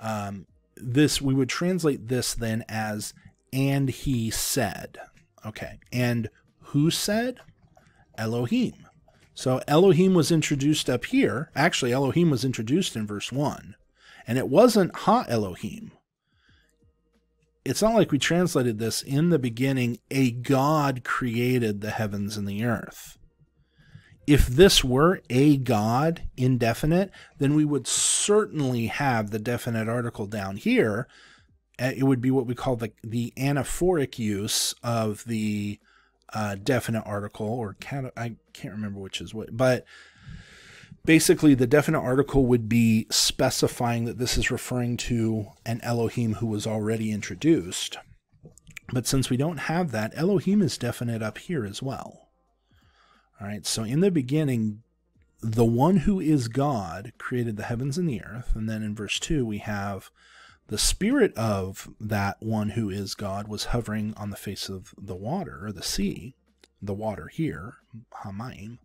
Um, this we would translate this then as and he said. Okay. And who said? Elohim. So Elohim was introduced up here. Actually, Elohim was introduced in verse 1. And it wasn't Ha Elohim. It's not like we translated this in the beginning, a God created the heavens and the earth. If this were a God, indefinite, then we would certainly have the definite article down here. Uh, it would be what we call the, the anaphoric use of the uh, definite article, or cat- I can't remember which is what, but basically the definite article would be specifying that this is referring to an Elohim who was already introduced. But since we don't have that, Elohim is definite up here as well. All right, so in the beginning, the one who is God created the heavens and the earth. And then in verse 2, we have the spirit of that one who is God was hovering on the face of the water, or the sea, the water here, Hamaim.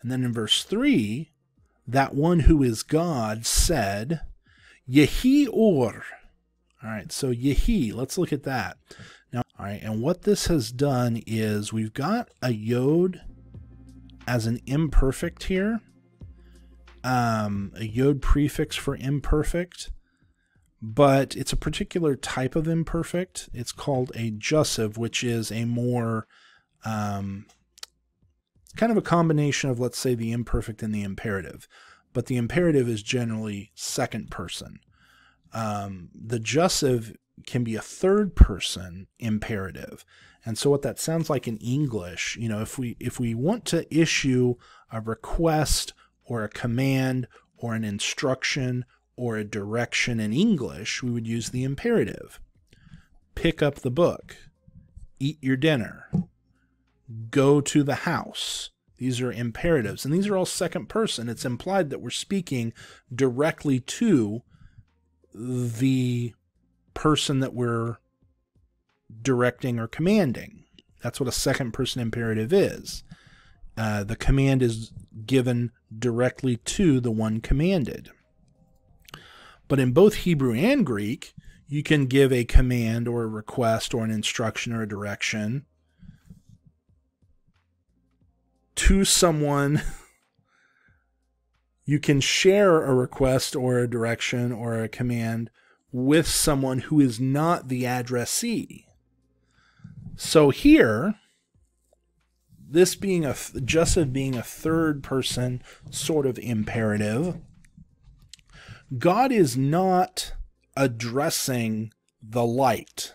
And then in verse 3, that one who is God said, Yehi or. All right, so Yehi, let's look at that. Now, all right, and what this has done is we've got a yod as an imperfect here, um, a yod prefix for imperfect, but it's a particular type of imperfect. It's called a jussive, which is a more um, kind of a combination of, let's say, the imperfect and the imperative. But the imperative is generally second person. Um, the jussive can be a third person imperative. And so what that sounds like in English, you know, if we if we want to issue a request or a command or an instruction or a direction in English, we would use the imperative. Pick up the book. Eat your dinner go to the house. These are imperatives, and these are all second person. It's implied that we're speaking directly to the person that we're directing or commanding. That's what a second person imperative is. Uh, the command is given directly to the one commanded. But in both Hebrew and Greek, you can give a command or a request or an instruction or a direction to someone you can share a request or a direction or a command with someone who is not the addressee. So here, this being a jussive being a third person sort of imperative, God is not addressing the light.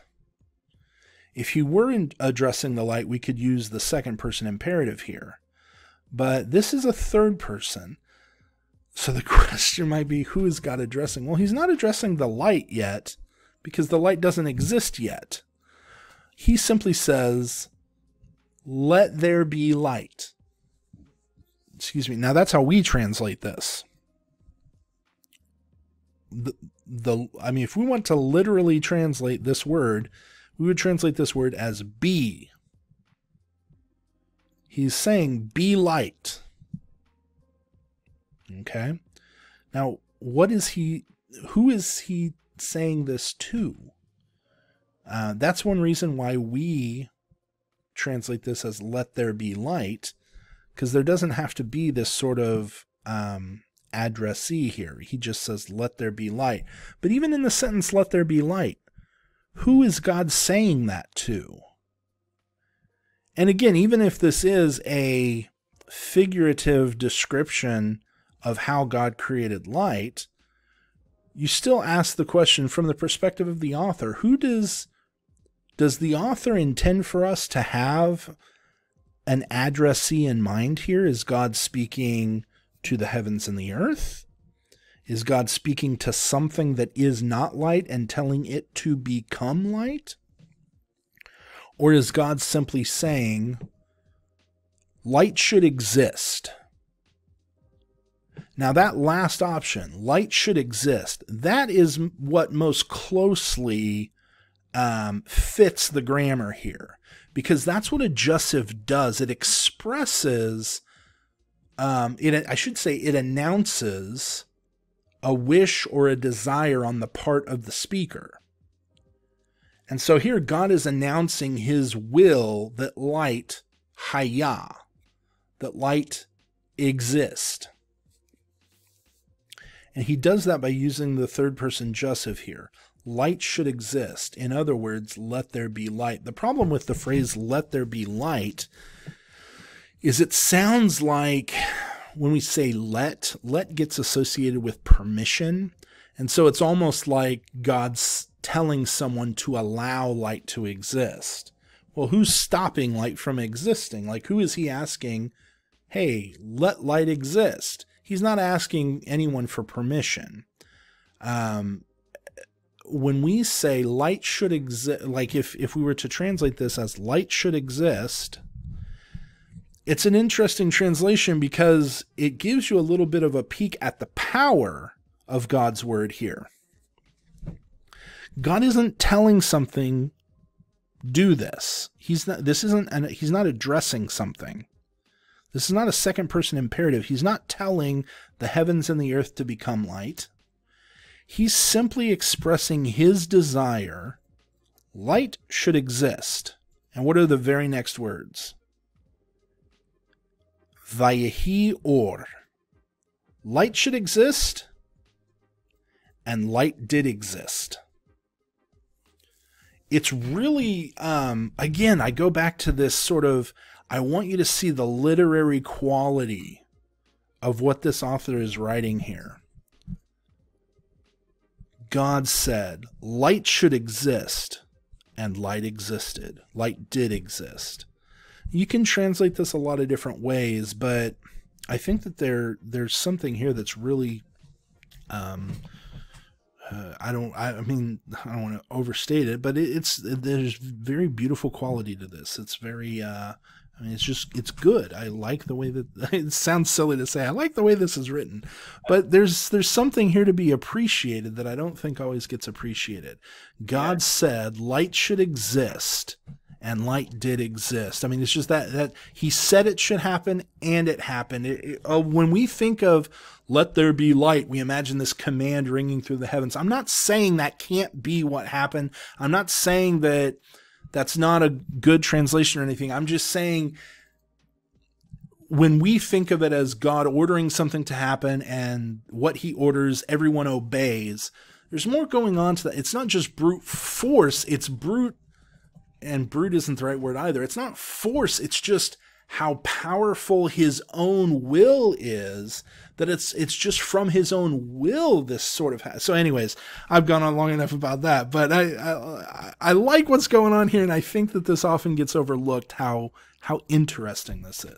If he were addressing the light, we could use the second person imperative here. But this is a third person. So the question might be who is God addressing? Well, he's not addressing the light yet because the light doesn't exist yet. He simply says, Let there be light. Excuse me. Now that's how we translate this. The, the I mean, if we want to literally translate this word, we would translate this word as be He's saying, be light. Okay. Now, what is he, who is he saying this to? Uh, that's one reason why we translate this as let there be light, because there doesn't have to be this sort of um, addressee here. He just says, let there be light. But even in the sentence, let there be light, who is God saying that to? And again, even if this is a figurative description of how God created light, you still ask the question from the perspective of the author. Who does does the author intend for us to have an addressee in mind here? Is god speaking to the heavens and the earth? Is god speaking to something that is not light and telling it to become light? Or is God simply saying, light should exist? Now, that last option, light should exist, that is what most closely um, fits the grammar here because that's what a jussive does. It expresses, um, it, I should say, it announces a wish or a desire on the part of the speaker. And so here God is announcing his will that light haya, that light exist. And he does that by using the third person jussive here. Light should exist. In other words, let there be light. The problem with the phrase let there be light is it sounds like when we say let, let gets associated with permission. And so it's almost like God's telling someone to allow light to exist. Well, who's stopping light from existing? Like, who is he asking, hey, let light exist? He's not asking anyone for permission. Um, when we say light should exist, like if, if we were to translate this as light should exist, it's an interesting translation because it gives you a little bit of a peek at the power of God's word here. God isn't telling something do this. He's not this isn't an, he's not addressing something. This is not a second person imperative. He's not telling the heavens and the earth to become light. He's simply expressing his desire light should exist. And what are the very next words? Vayehi or. Light should exist, and light did exist it's really um, again i go back to this sort of i want you to see the literary quality of what this author is writing here. God said light should exist and light existed. Light did exist. You can translate this a lot of different ways but i think that there there's something here that's really um, uh, I don't. I, I, mean, I don't want to overstate it, but it, it's there's very beautiful quality to this. It's very. Uh, I mean, it's just it's good. I like the way that it sounds silly to say. I like the way this is written, but there's there's something here to be appreciated that I don't think always gets appreciated. God yeah. said light should exist, and light did exist. I mean, it's just that that He said it should happen, and it happened. It, it, uh, when we think of let there be light. We imagine this command ringing through the heavens. I'm not saying that can't be what happened. I'm not saying that that's not a good translation or anything. I'm just saying when we think of it as God ordering something to happen and what he orders, everyone obeys, there's more going on to that. It's not just brute force, it's brute, and brute isn't the right word either. It's not force, it's just how powerful his own will is that it's it's just from his own will this sort of has. so anyways i've gone on long enough about that but I, I i like what's going on here and i think that this often gets overlooked how how interesting this is